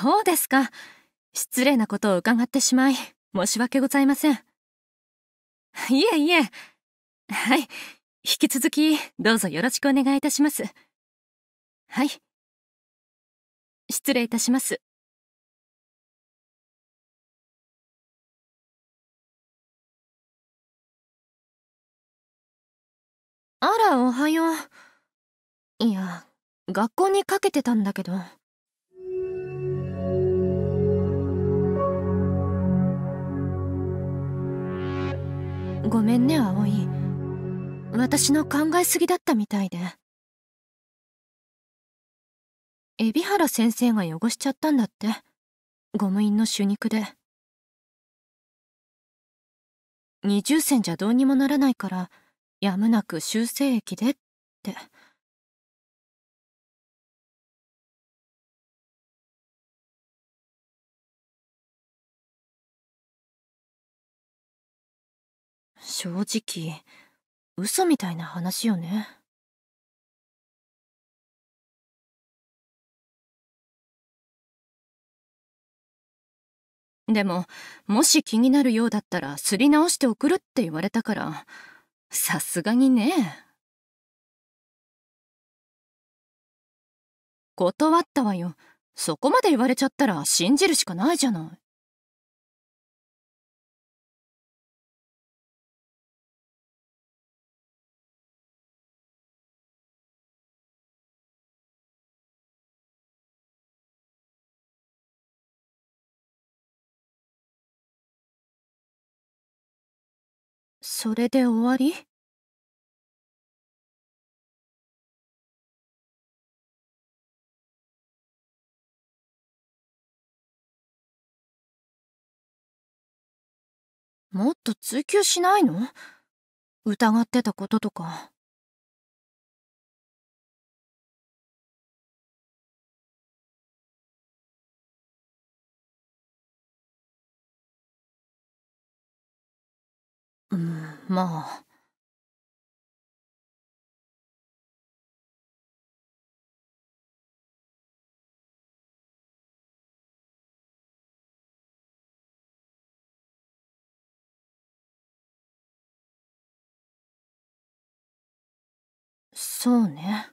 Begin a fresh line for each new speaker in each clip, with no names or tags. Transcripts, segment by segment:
そうですか。失礼なことを伺ってしまい、申し訳ございません。いえいえ。はい。引き続き、どうぞよろしくお願いいたします。はい。失礼いたします。あら、おはよう。いや、学校にかけてたんだけど。ごめんね、葵。私の考えすぎだったみたいで。海老原先生が汚しちゃったんだって。ゴム印の手肉で。二重線じゃどうにもならないから、やむなく修正液でって。正直、嘘みたいな話よね。でも、もし気になるようだったら、すり直して送るって言われたから、さすがにね。断ったわよ。そこまで言われちゃったら信じるしかないじゃない。それで終わり？もっと追求しないの？疑ってたこととか。うん、まあ。そうね。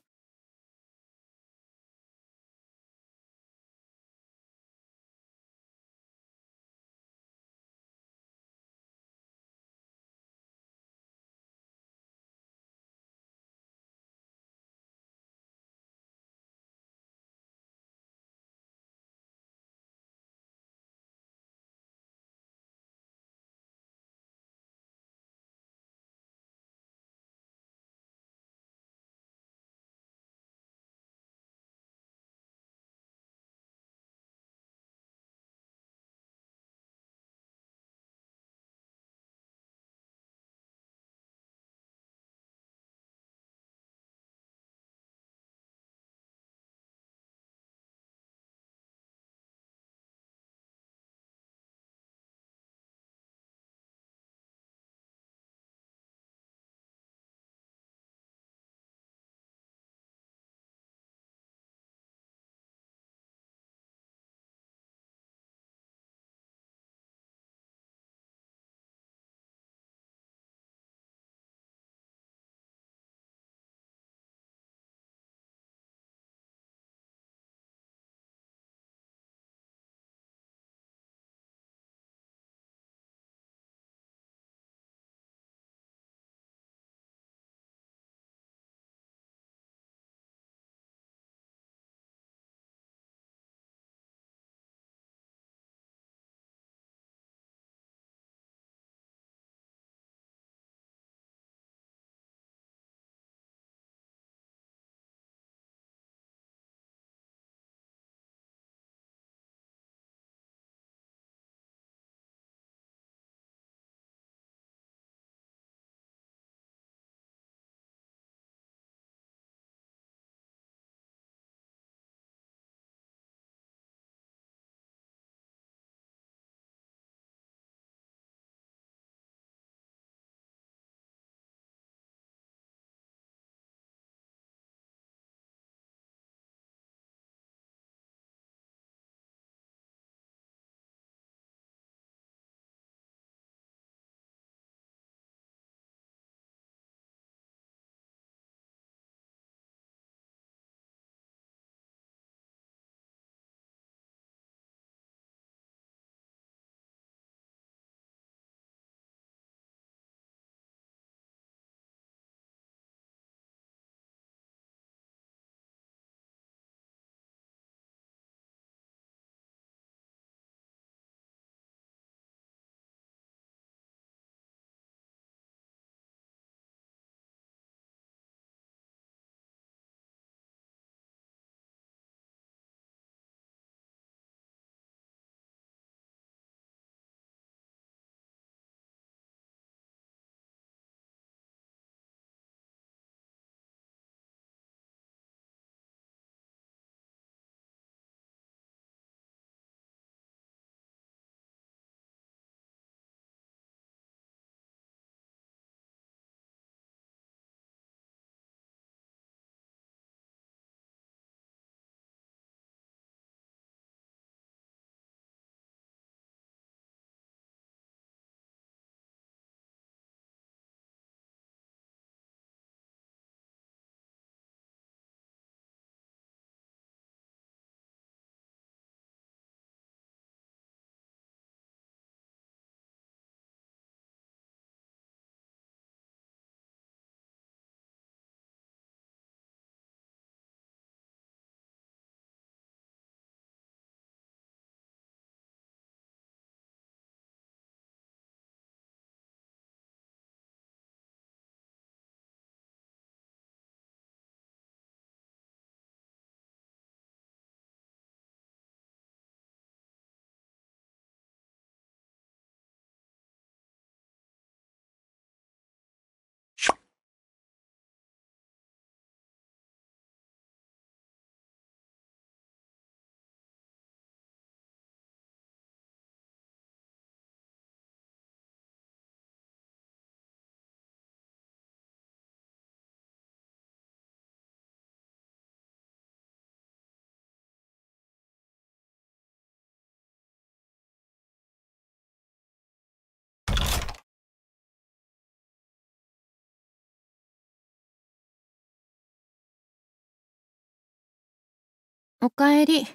おかえり。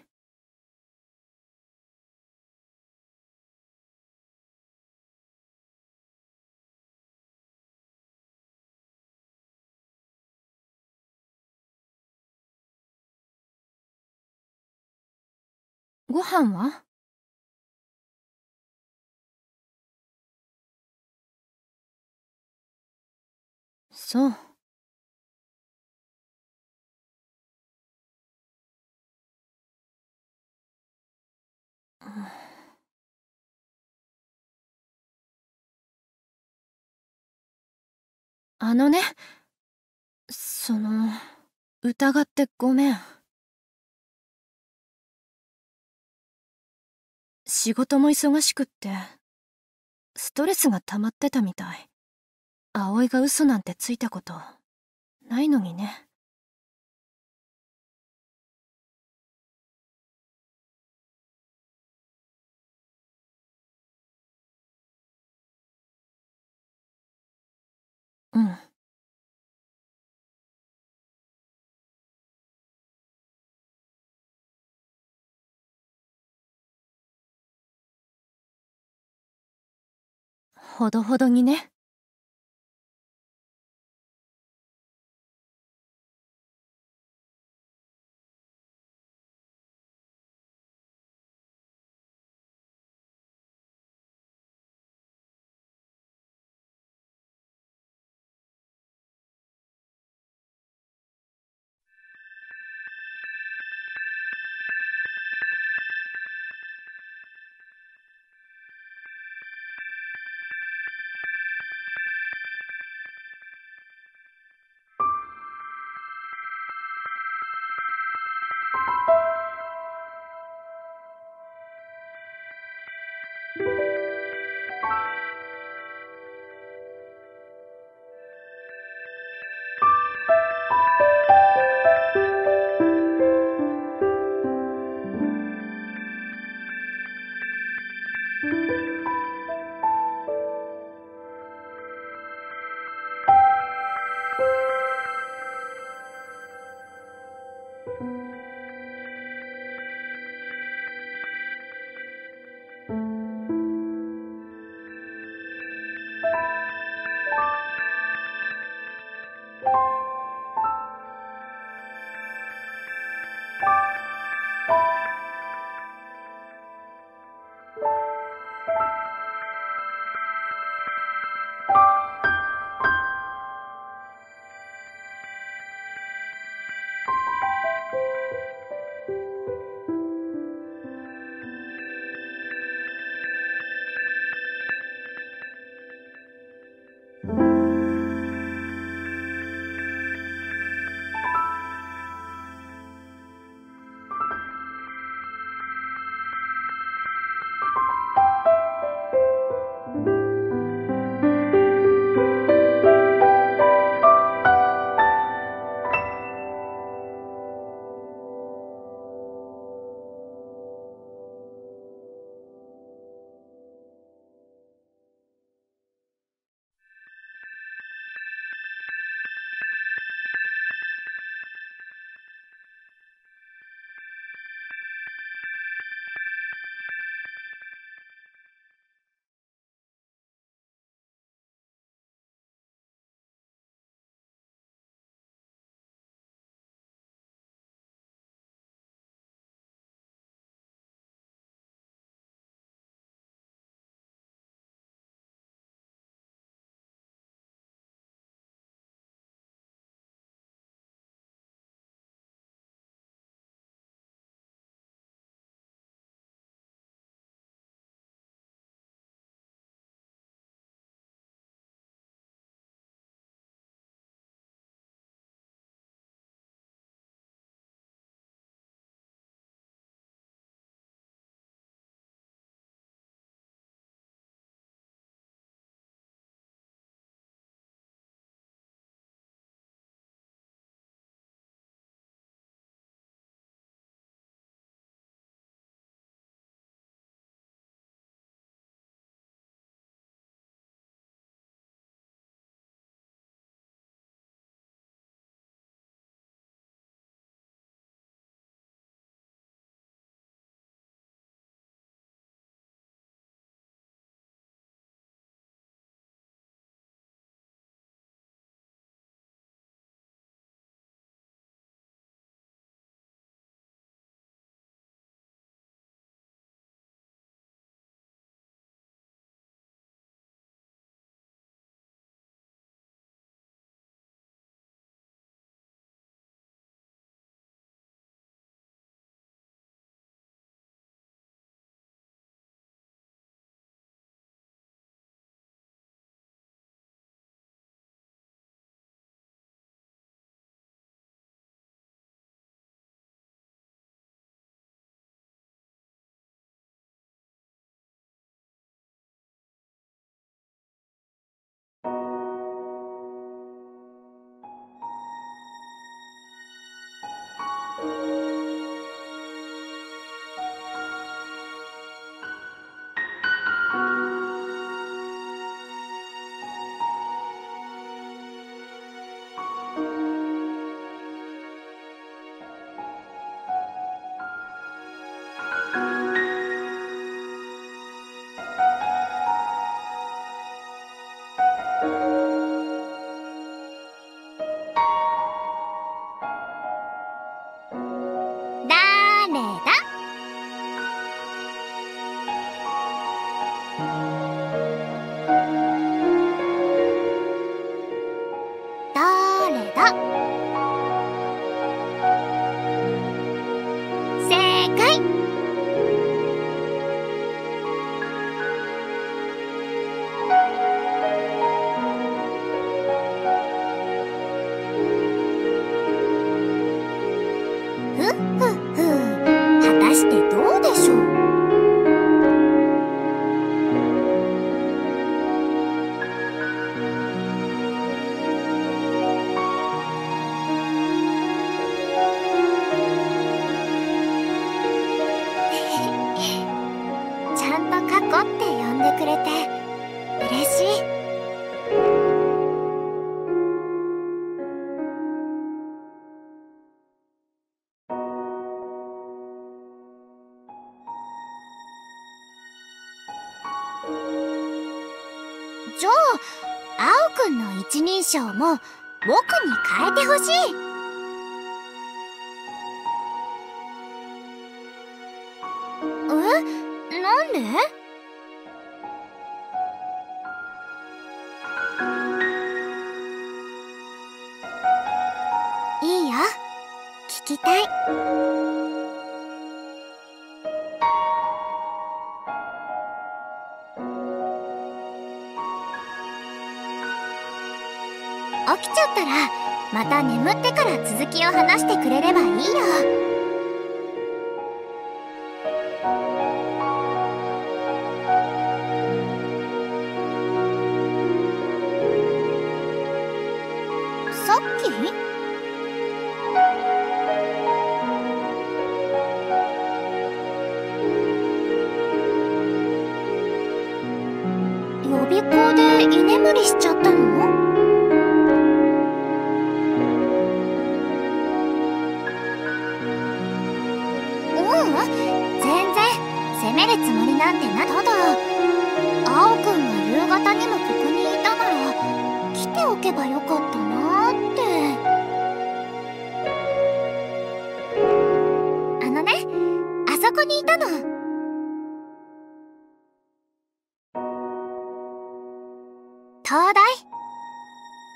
ご飯は？そう。あのね、その、疑ってごめん。仕事も忙しくって、ストレスが溜まってたみたい。葵が嘘なんてついたこと、ないのにね。うん。ほどほどにね。
章も僕に変えてほしい。ったらまた眠ってから続きを話してくれればいいよ。そこにいたの。灯台。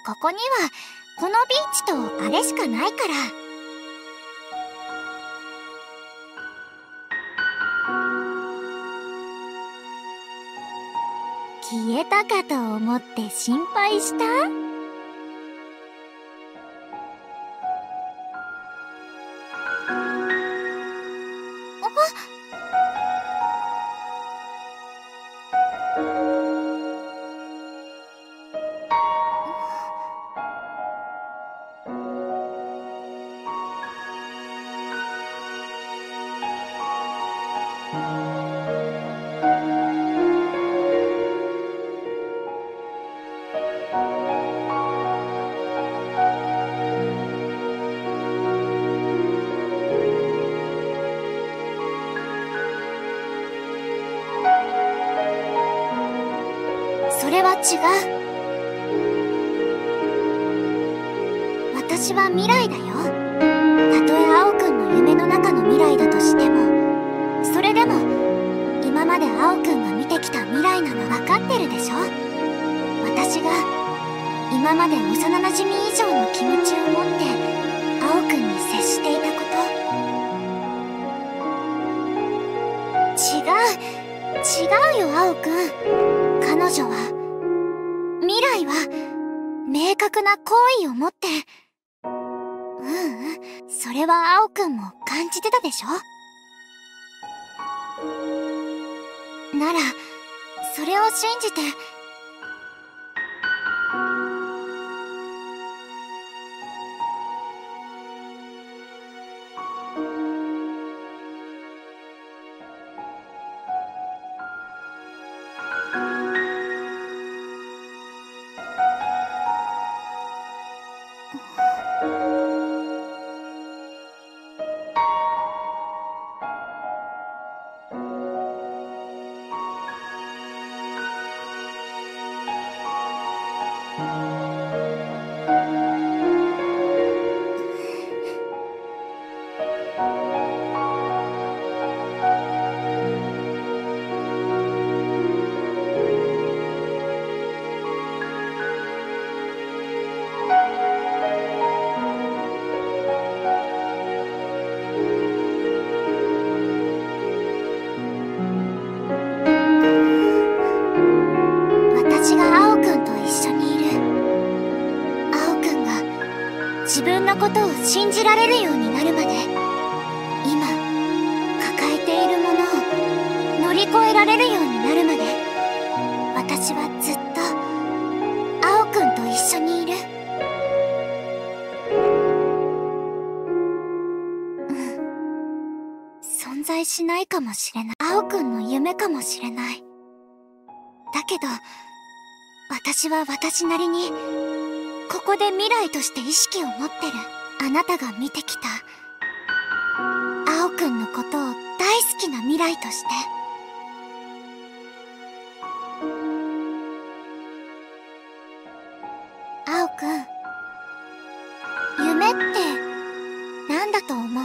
ここにはこのビーチとあれしかないから。消えたかと思って心配した？違うなことを信じられるようになるまで今抱えているものを乗り越えられるようになるまで私はずっと青くんと一緒にいる。うん。存在しないかもしれない。青くんの夢かもしれない。だけど私は私なりにここで未来として意識を持ってる。あなたが見てきた。青くんのことを大好きな未来として。青くん夢って何だと思う？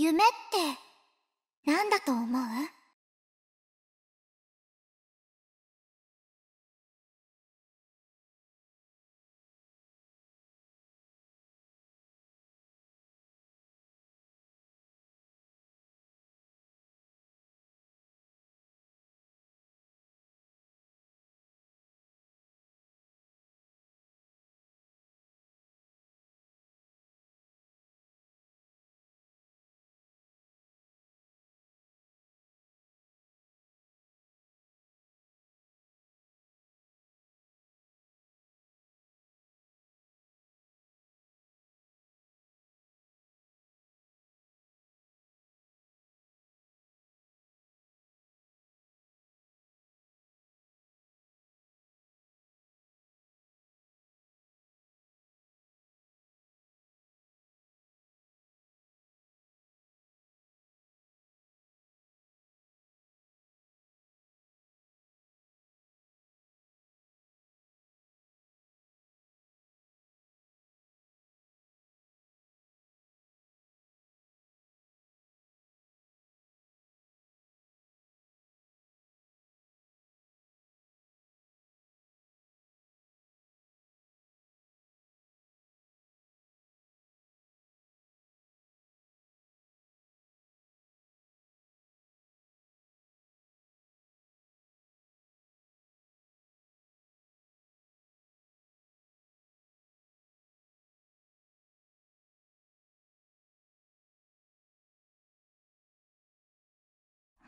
夢って何だと思う？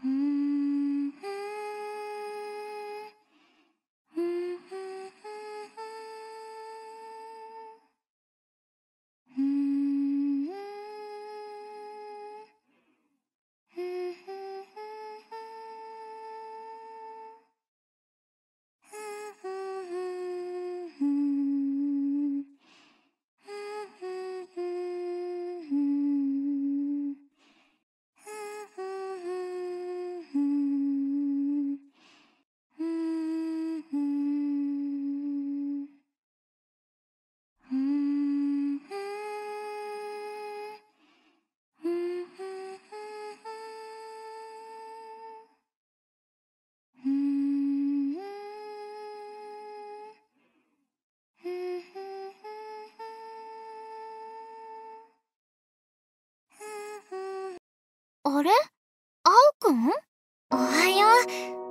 あれ？青くん？おはよ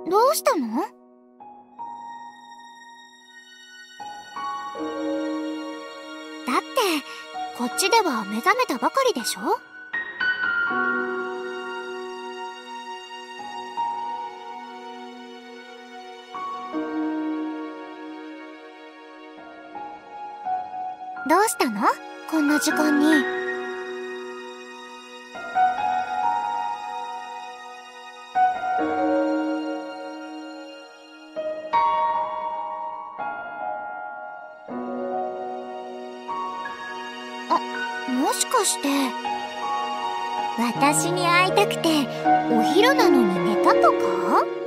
う。どうしたの？だって、こっちでは目覚めたばかりでしょ？どうしたの？こんな時間に。くてお昼なのに寝たとか？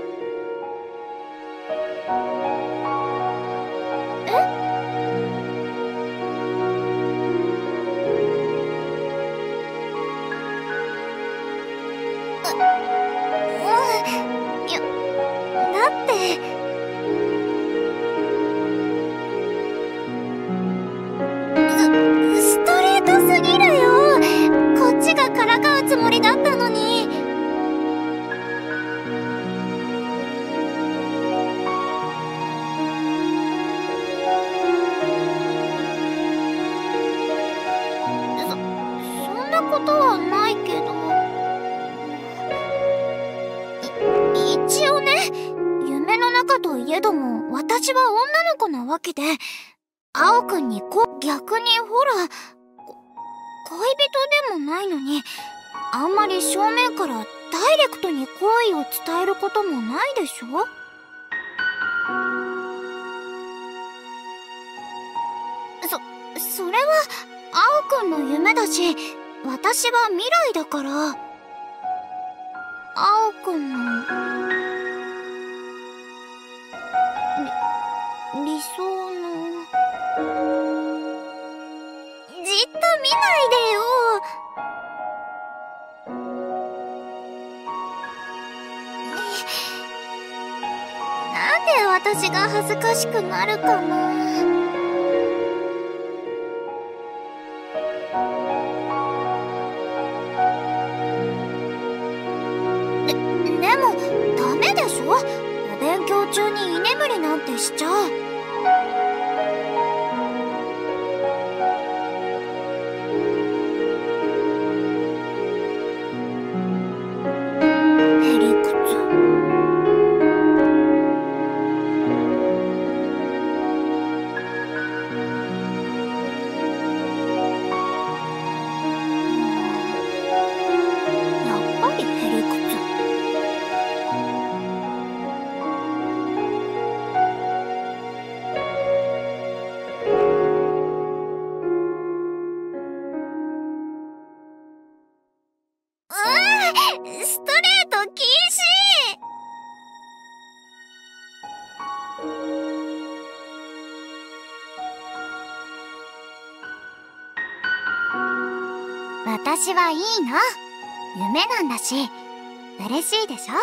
私はいいの。夢なんだし嬉しいでしょ？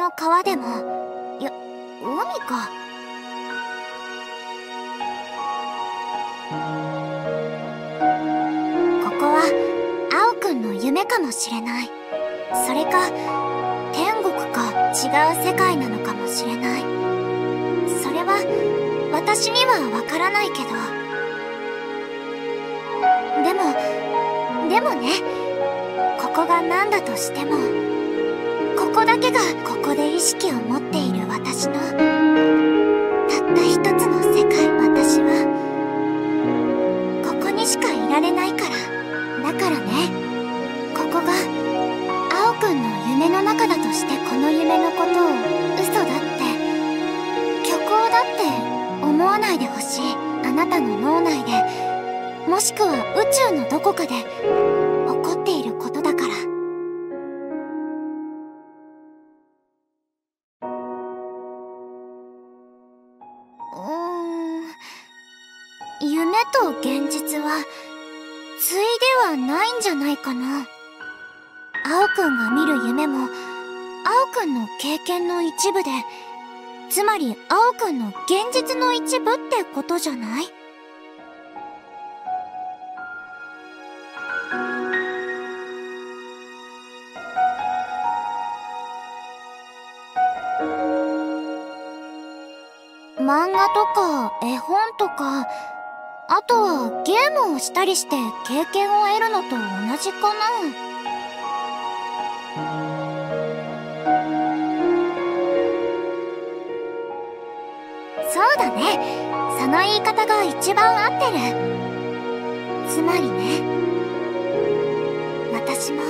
の川でもいや海か。ここは青くんの夢かもしれない。それか天国か違う世界なのかもしれない。それは私にはわからないけど。でもでもねここが何だとしてもけがここで意識を持っている私のたった一つの世界私はここにしかいられないから。だからねここが青くんの夢の中だとしてこの夢のことを嘘だって虚構だって思わないでほしい。あなたの脳内でもしくは宇宙のどこかで経験の一部でつまり青くんの現実の一部ってことじゃない？漫画とか絵本とかあとはゲームをしたりして経験を得るのと同じかな？な言い方が一番合ってる。つまりね
私も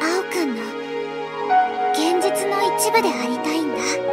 青くんの現実の一部でありたいんだ。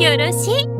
よろしい。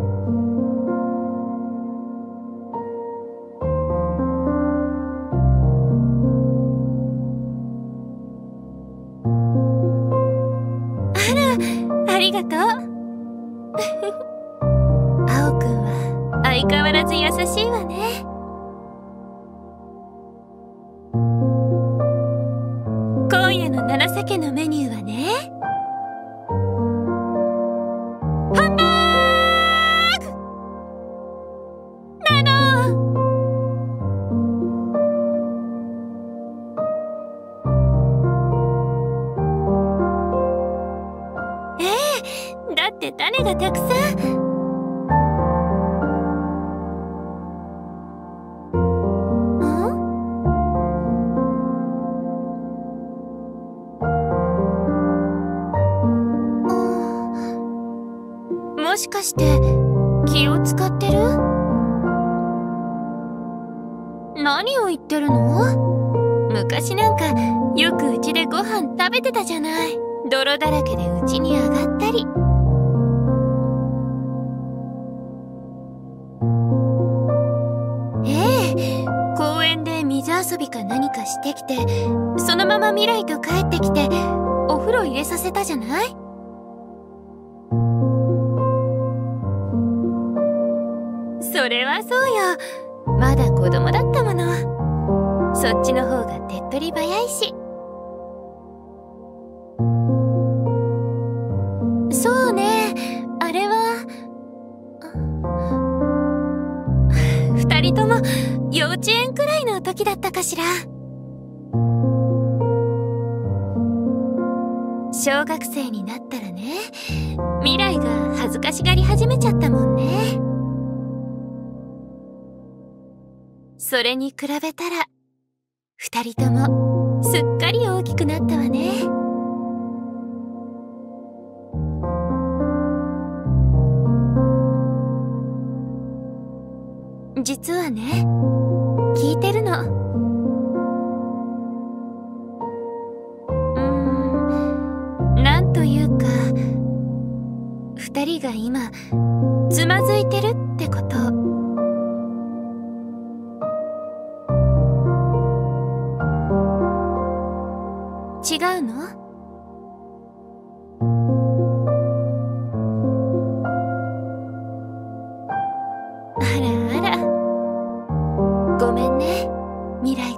未来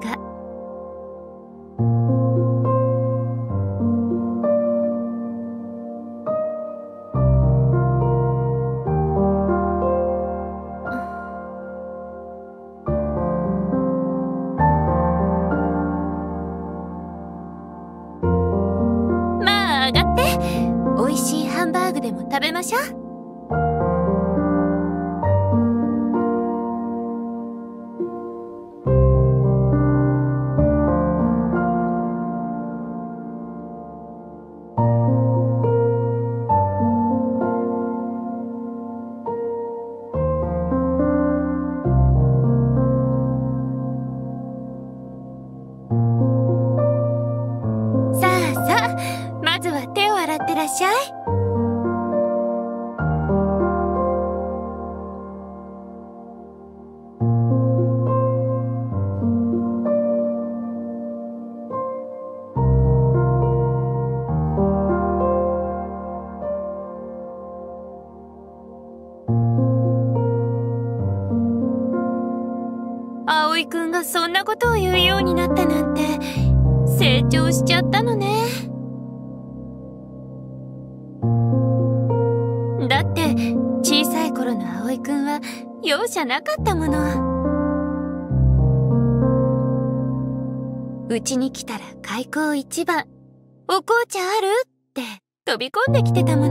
一番「お紅茶ある?」って飛び込んできてたもの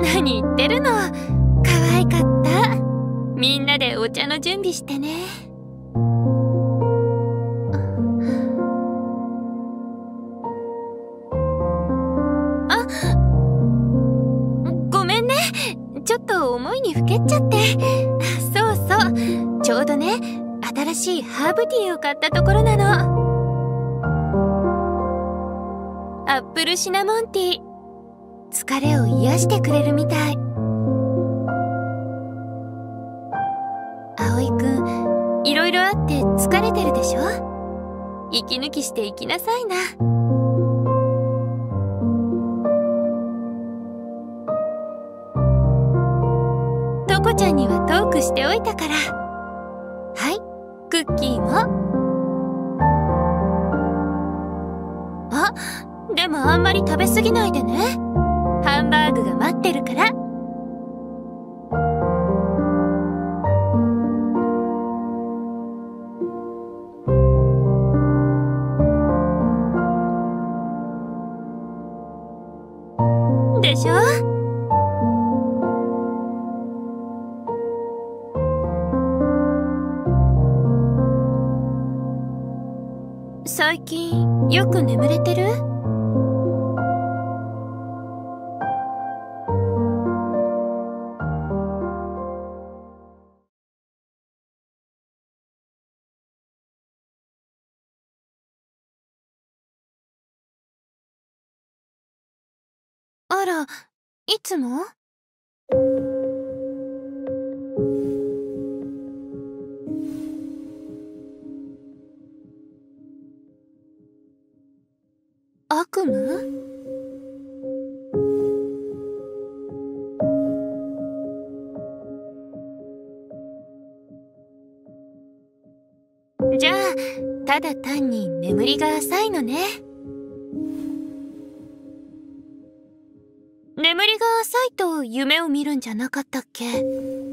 何言ってるの？可愛かったみんなでお茶の準備してね。近よく眠れてる？あらいつも？夢じゃあただ単に眠りが浅いのね。眠りが浅いと夢を見るんじゃなかったっけ？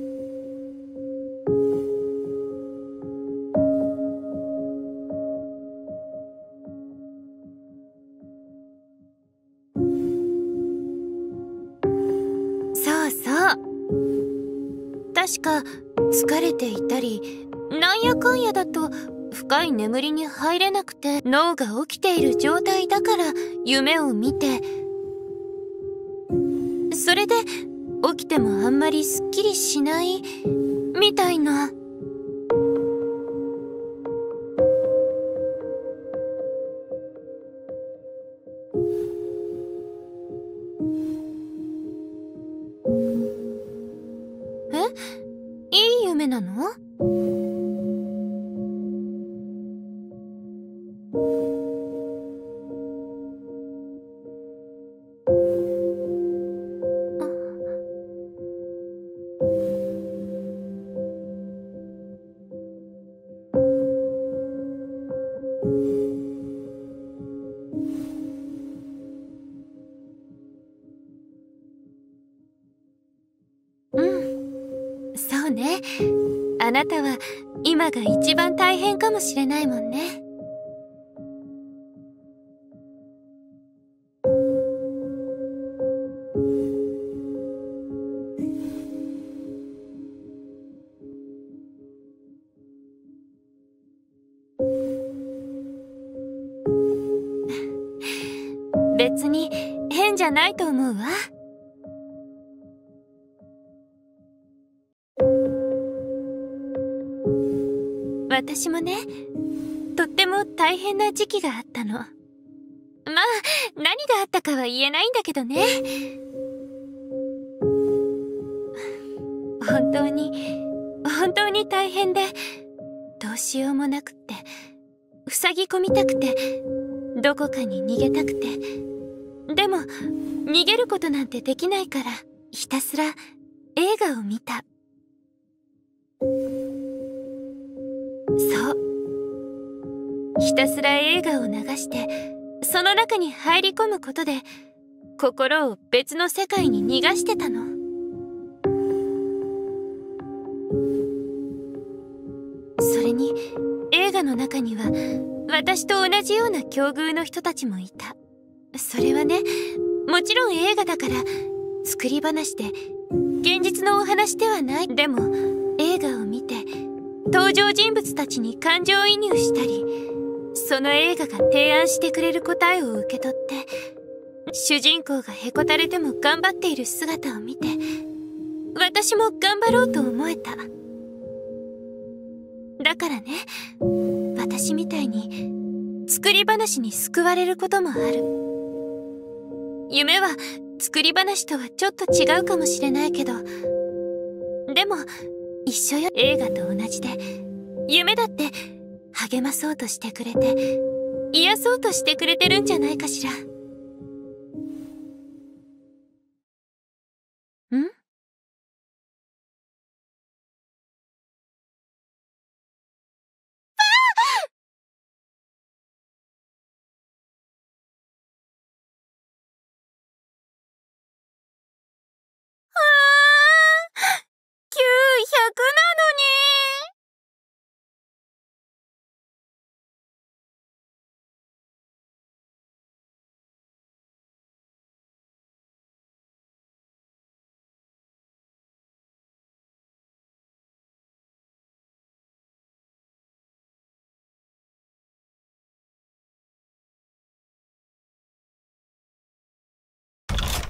りなんやかんやだと深い眠りに入れなくて脳が起きている状態だから夢を見てそれで起きてもあんまりすっきりしない？みたいな。が一番大変かもしれないもんね。私もねとっても大変な時期があったの。まあ何があったかは言えないんだけどね。本当に本当に大変でどうしようもなくって塞ぎ込みたくてどこかに逃げたくて。でも逃げることなんてできないからひたすら映画を見た。ひたすら映画を流してその中に入り込むことで心を別の世界に逃がしてたの。それに映画の中には私と同じような境遇の人たちもいた。それはねもちろん映画だから作り話で現実のお話ではない。でも映画を見て登場人物たちに感情移入したりその映画が提案してくれる答えを受け取って主人公がへこたれても頑張っている姿を見て私も頑張ろうと思えた。だからね私みたいに作り話に救われることもある。夢は作り話とはちょっと違うかもしれないけどでも一緒よ。映画と同じで夢だって励まそうとしてくれて癒そうとしてくれてるんじゃないかしら。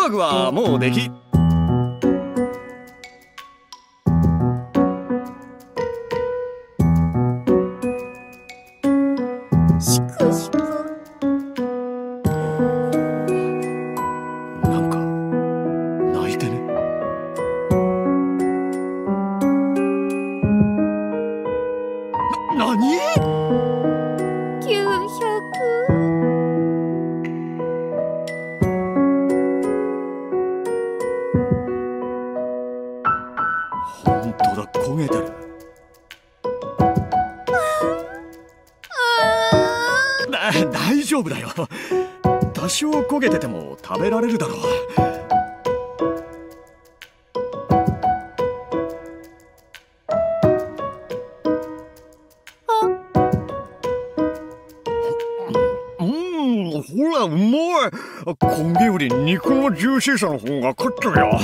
バーグ
はもうでき肉のジューシーさの方が勝ったよ。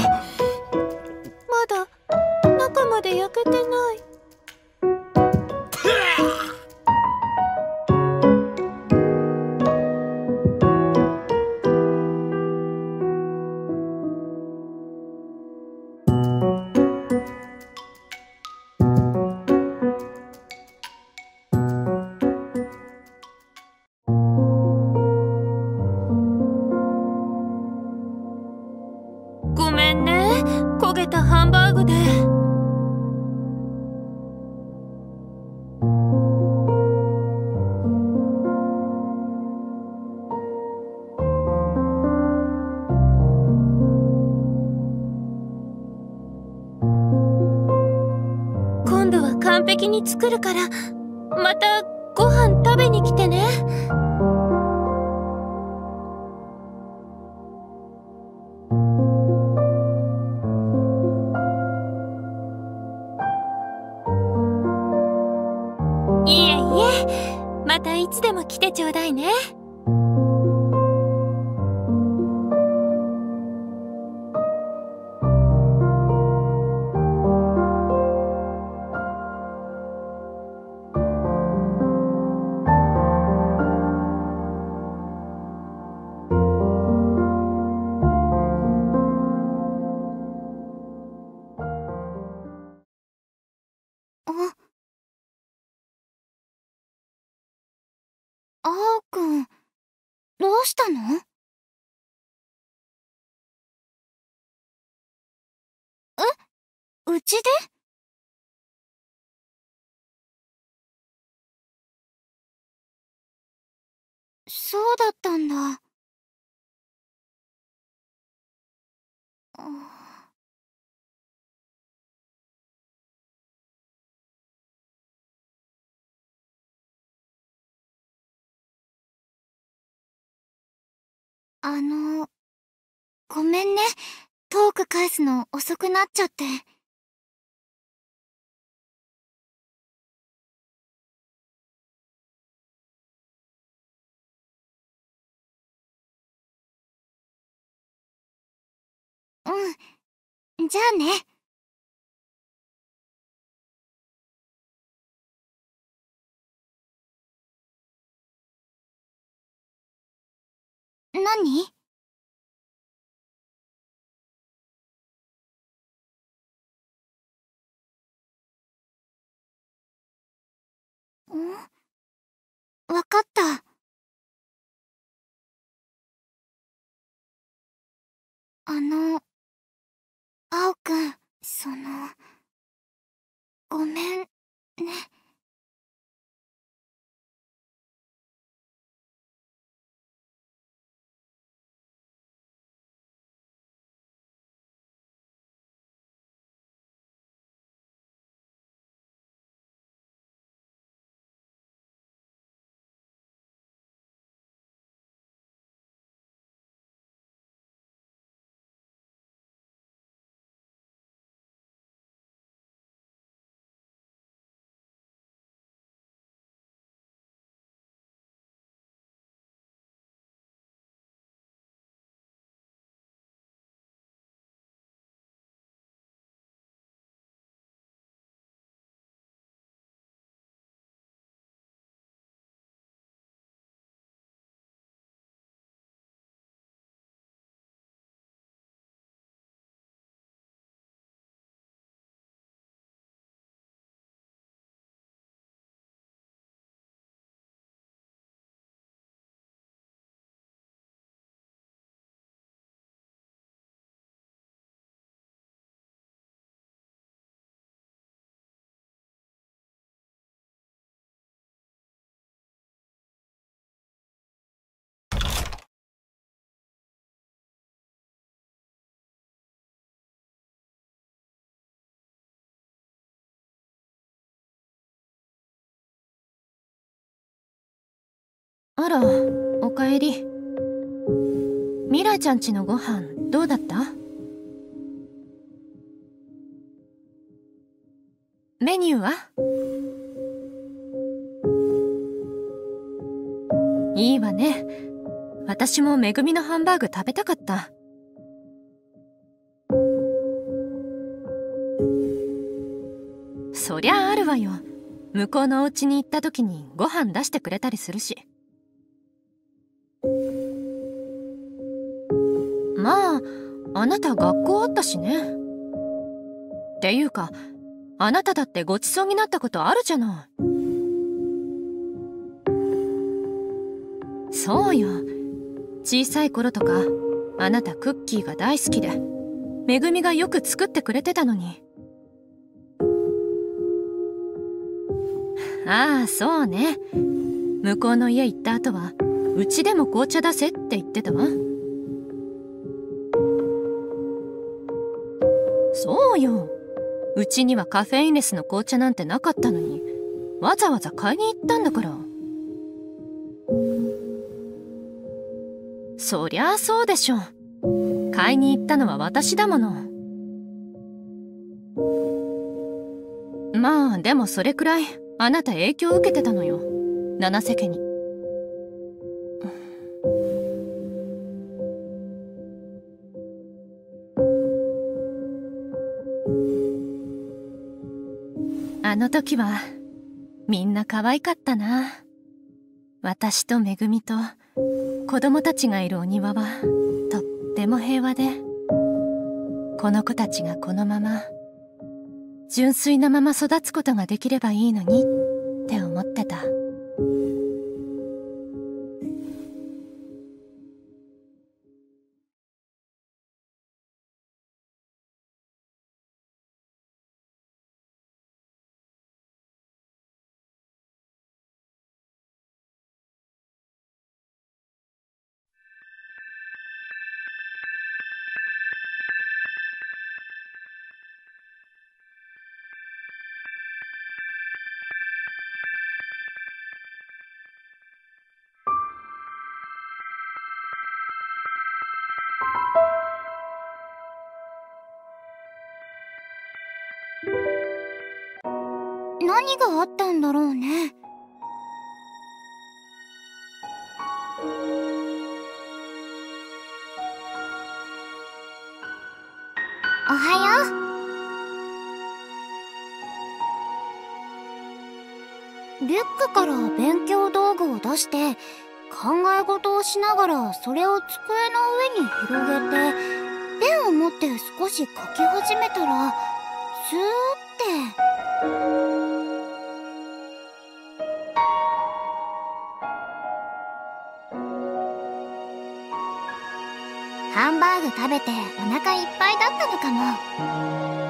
う
ちで？そうだったんだ。あのごめんね。トーク返すの遅くなっちゃって。うん。じゃあね。何？ん？わかった。あの、青くん、その、ごめんね。
あらおかえり。ミラちゃんちのご飯どうだった？メニューは？いいわね。私もめぐみのハンバーグ食べたかった。そりゃあるわよ。向こうのお家に行った時にご飯出してくれたりするし。あなた学校あったしね。っていうかあなただってごちそうになったことあるじゃない。そうよ。小さい頃とかあなたクッキーが大好きでめぐみがよく作ってくれてたのに。ああそうね。向こうの家行った後はうちでも紅茶出せって言ってたわ。うよ。うちにはカフェインレスの紅茶なんてなかったのに。わざわざ買いに行ったんだから。そりゃあそうでしょ買いに行ったのは私だもの。まあでもそれくらいあなた影響を受けてたのよ。七瀬家に。の時はみんな可愛かったな。私とめぐみと子供たちがいるお庭はとっても平和でこの子たちがこのまま純粋なまま育つことができればいいのにって思ってた。
おはようリュックから勉強道具を出して考え事をしながらそれを机の上に広げてペンを持って少し書き始めたらスーって。食べてお腹いっぱいだったのかも。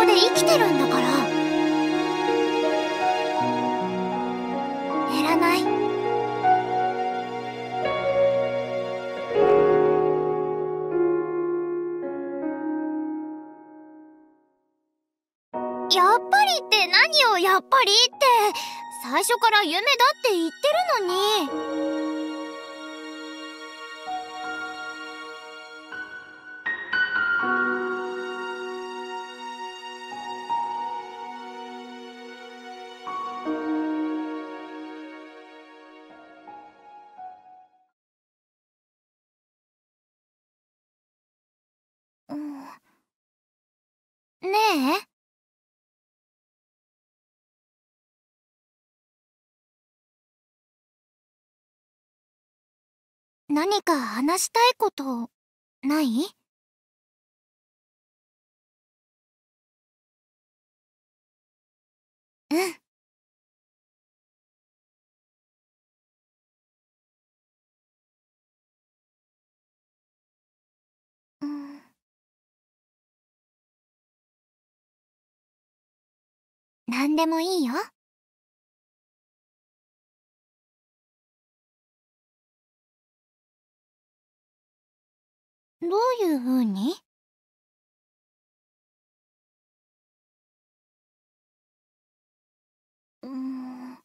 ここで生きてるんだから。減らない。やっぱりって何よやっぱりって。最初から夢だって言ってるのに。何か話したいことない？うん。何でもいいよ。どういう風に？うん。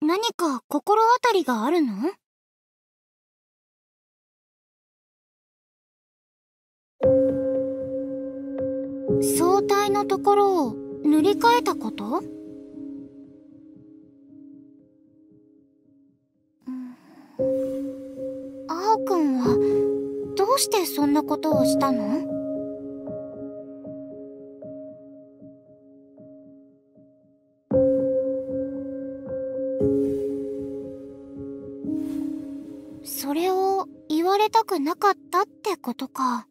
何か心当たりがあるの？総体のところを塗り替えたこと？してそんなことをしたの？それを言われたくなかったってことか。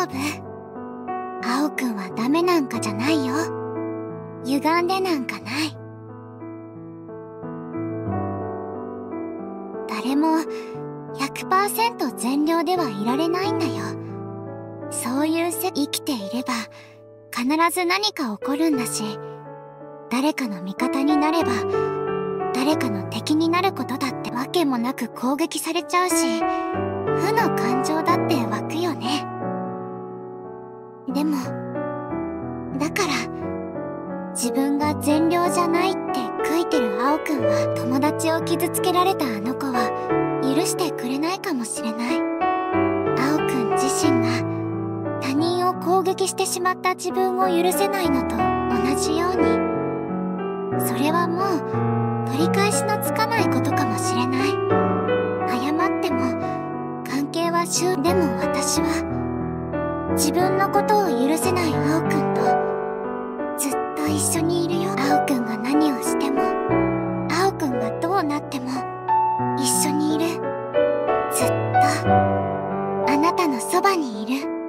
丈夫青くんはダメなんかじゃないよ。歪んでなんかない。誰も100%全量ではいられないんだよ。そういうせ生きていれば必ず何か起こるんだし誰かの味方になれば誰かの敵になることだってわけもなく攻撃されちゃうし負の感情だって湧くよね。でもだから自分が善良じゃないって悔いてる青くんは友達を傷つけられたあの子は許してくれないかもしれない。青くん自身が他人を攻撃してしまった自分を許せないのと同じように。それはもう取り返しのつかないことかもしれない。謝っても関係は終でも私は自分のことを許せない青くんとずっと一緒にいるよ。青くんが何をしても青くんがどうなっても一緒にいる。ずっとあなたのそばにいる。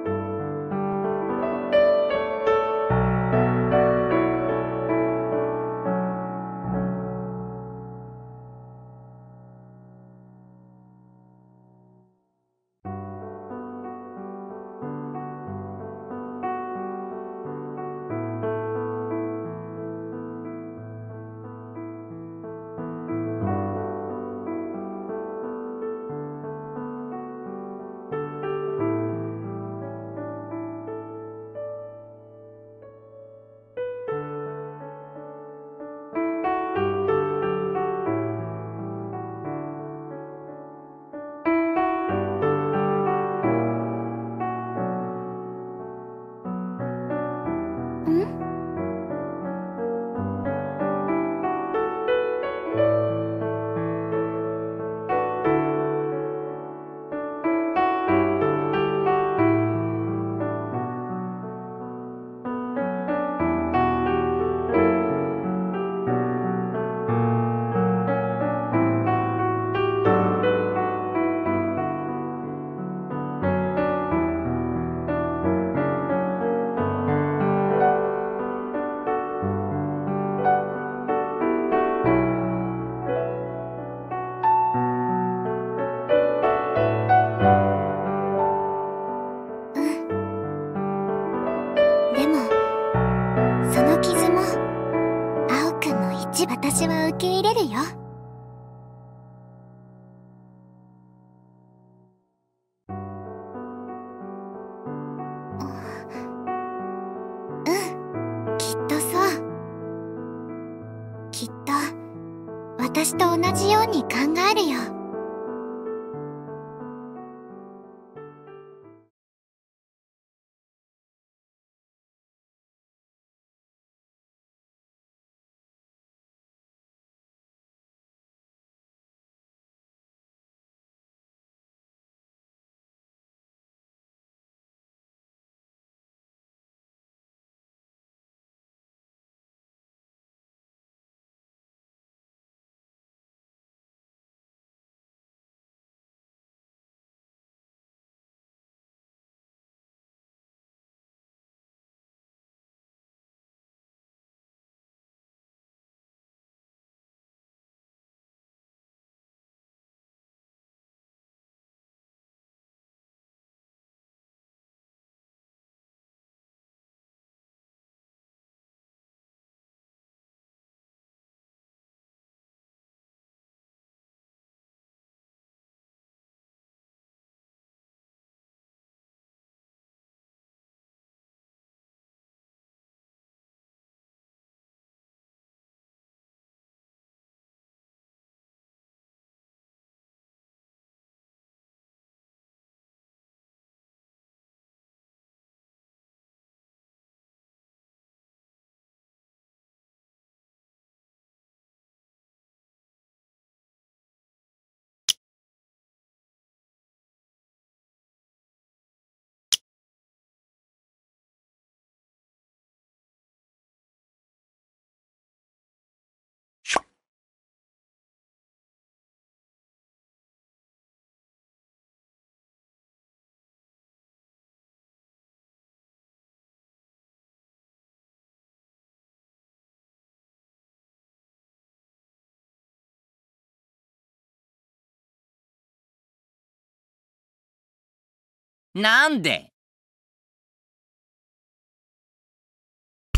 なんで？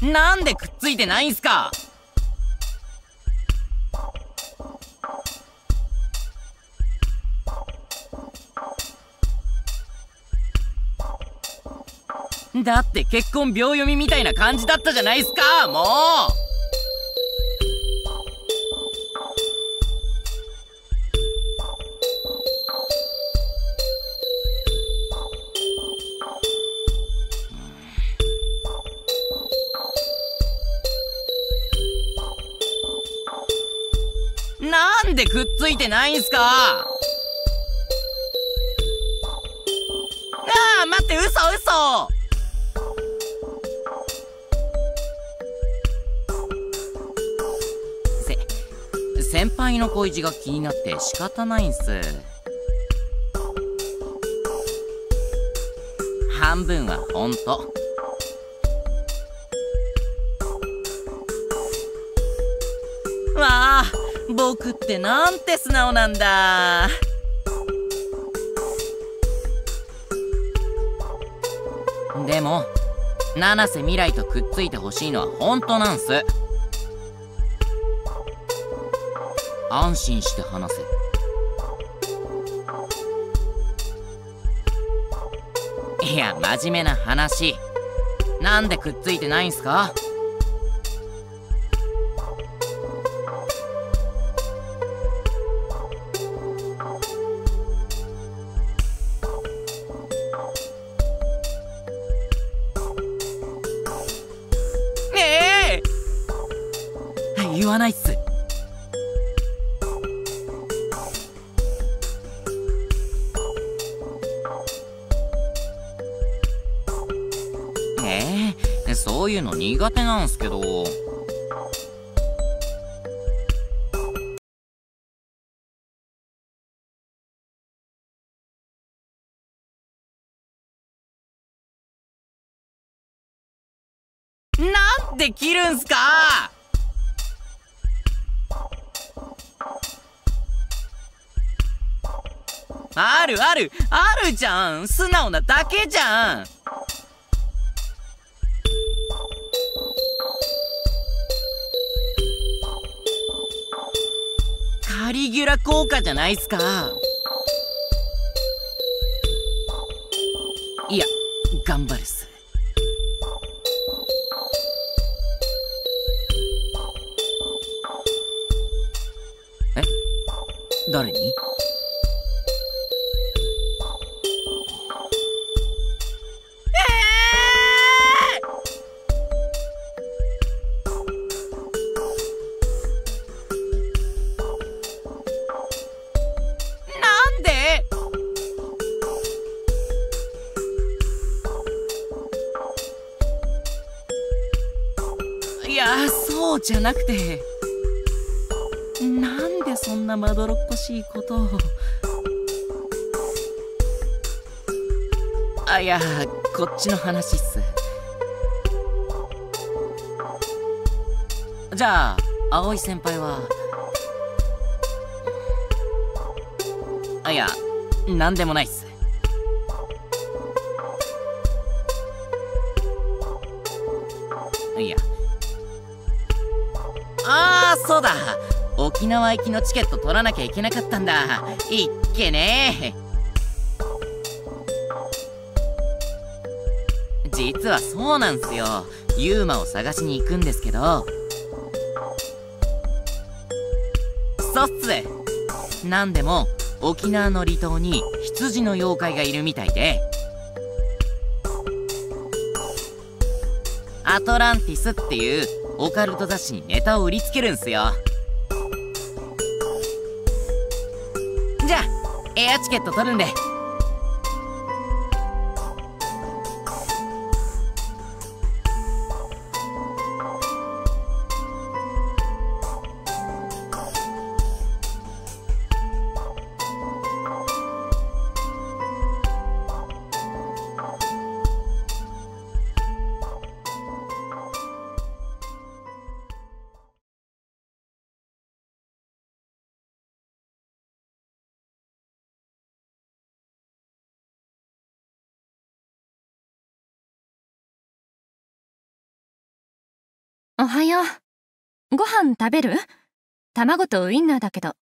なんでくっついてないんすか？だって結婚秒読みみたいな感じだったじゃないっすかもう！いてないんすか？ああ待って嘘嘘。せ先輩の恋路が気になって仕方ないんす。半分は本当。僕ってなんて素直なんだ。でも七瀬未来とくっついてほしいのは本当なんす。安心して話せ。いや真面目な話。なんでくっついてないんすか？そういうの苦手なんすけど。なんで切るんすか？あるある。あるじゃん。素直なだけじゃん。リギュラ効果じゃないっすか。いや頑張るっす。え？誰に？じゃなくてなんでそんなまどろっこしいことを。あいやこっちの話っす。じゃあ葵先輩は。あいやなんでもないっす。沖縄行きのチケット取らなきゃいけなかったんだ。いっけね。実はそうなんすよ。ユーマを探しに行くんですけど。そっす。なんでも沖縄の離島に羊の妖怪がいるみたいで。アトランティスっていうオカルト雑誌にネタを売りつけるんすよ。チケット取るんで。
おはよう。ご飯食べる？卵とウインナーだけど。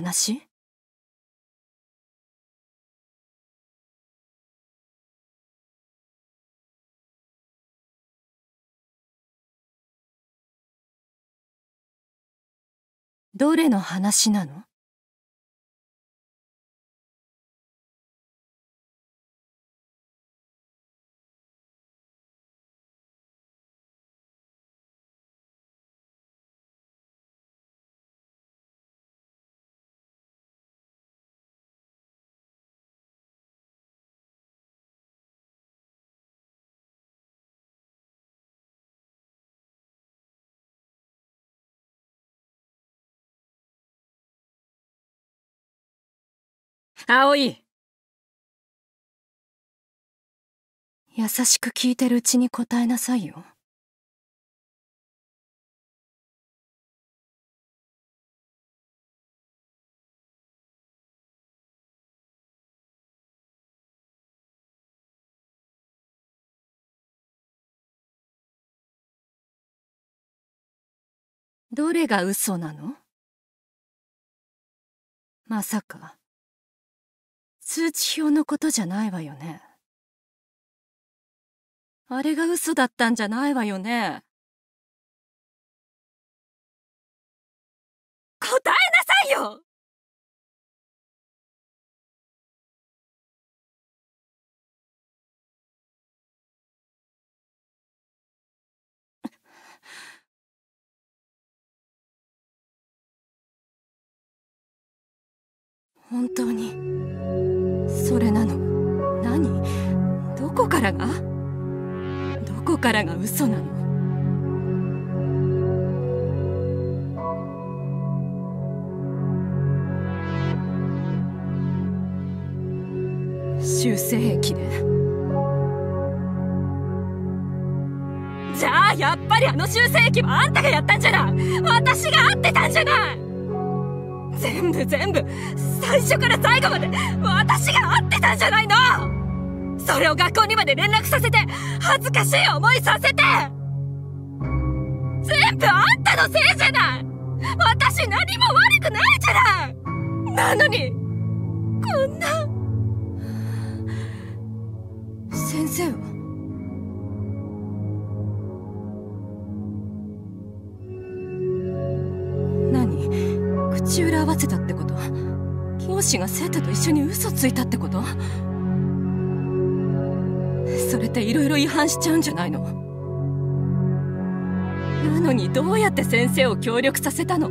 話？どれの話なの？葵優しく聞いてるうちに答えなさいよ。どれが嘘なの？まさか、通知表のことじゃないわよね。あれが嘘だったんじゃないわよね。答えなさいよ本当に。それなの。何？どこからが？どこからが嘘なの？修正液で。じゃあやっぱりあの修正液はあんたがやったんじゃない。私が合ってたんじゃない。全部全部最初から最後まで私が合ってたんじゃないの。それを学校にまで連絡させて恥ずかしい思いさせて。全部あんたのせいじゃない。私何も悪くないじゃない。なのに。こんな。先生は口裏合わせたってこと？教師が生徒と一緒に嘘ついたってこと？それって色々違反しちゃうんじゃないの？なのにどうやって先生を協力させたの？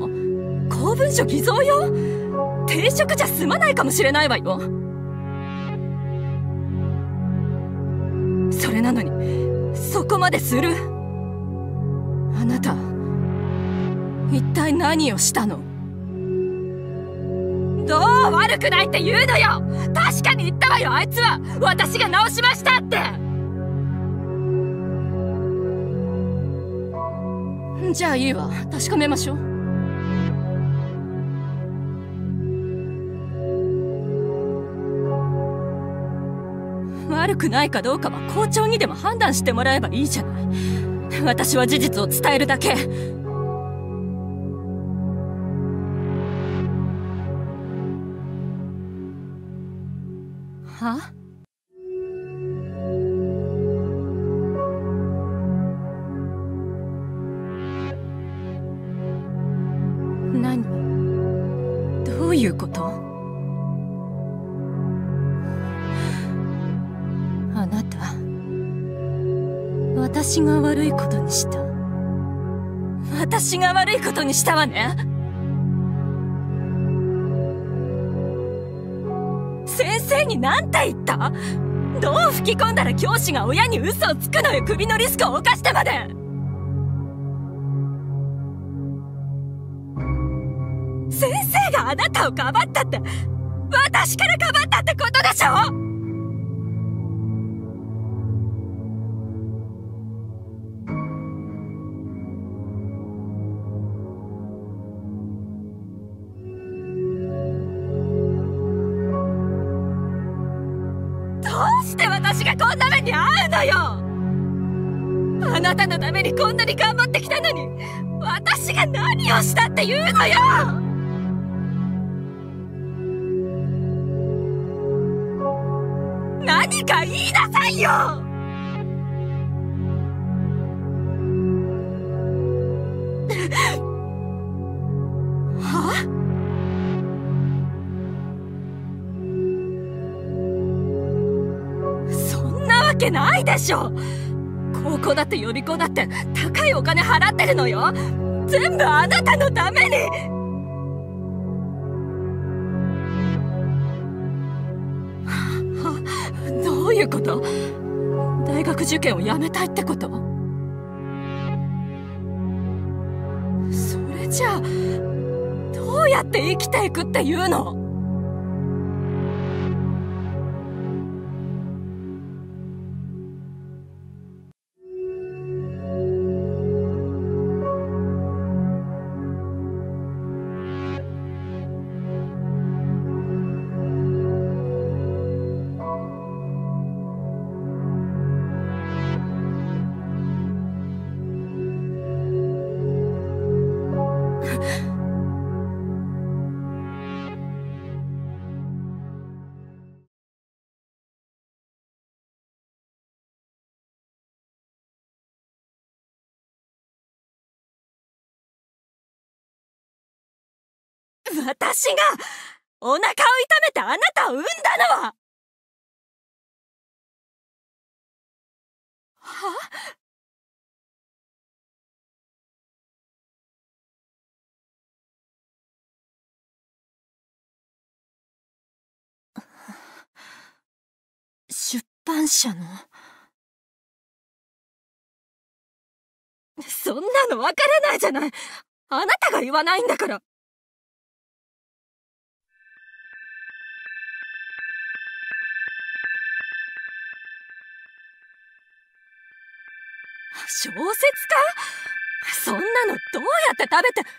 公文書偽造よ？定職じゃ済まないかもしれないわよ！それなのにそこまでする？あなた一体何をしたの？どう悪くないって言うのよ。確かに言ったわよあいつは。私が直しましたって。じゃあいいわ。確かめましょう。悪くないかどうかは校長にでも判断してもらえばいいじゃない。私は事実を伝えるだけ。は？何？どういうこと？あなた私が悪いことにした。私が悪いことにしたわね。に何て言った？どう吹き込んだら教師が親に嘘をつくのよ首のリスクを冒してまで。先生があなたをかばったって私からかばったってことでしょ？に頑張ってきたのに私が何をしたって言うのよ！何か言いなさいよ！は？そんなわけないでしょ！高校だって予備校だって高いお金払ってるのよ。全部あなたのために。どういうこと？大学受験をやめたいってこと？それじゃあどうやって生きていくっていうの？私がお腹を痛めてあなたを産んだのは。は出版社の？そんなのわからないじゃない。あなたが言わないんだから小説家？そんなのどうやって食べて